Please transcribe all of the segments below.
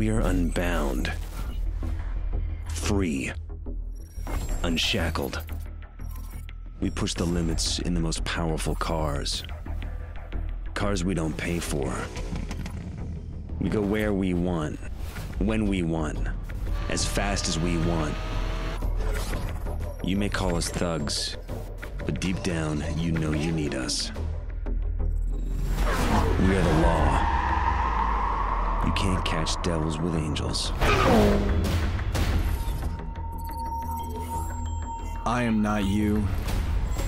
We are unbound, free, unshackled. We push the limits in the most powerful cars. Cars we don't pay for. We go where we want, when we want, as fast as we want. You may call us thugs, but deep down, you know you need us. You can't catch devils with angels. I am not you.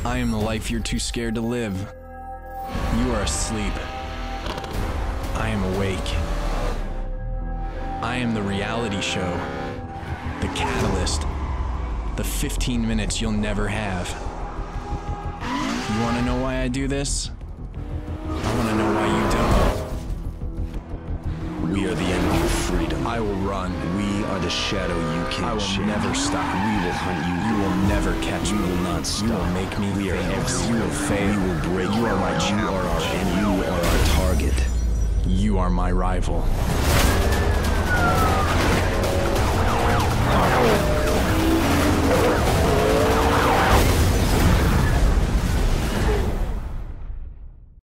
I am the life you're too scared to live. You are asleep. I am awake. I am the reality show, the catalyst, the 15 minutes you'll never have. You want to know why I do this? I will run. We are the shadow you can't I will shake. never stop. We will hunt you. You will never catch We me. will not stop. You will make me We are famous. You will fail. We will break You are my You are our you are our target. You are my rival.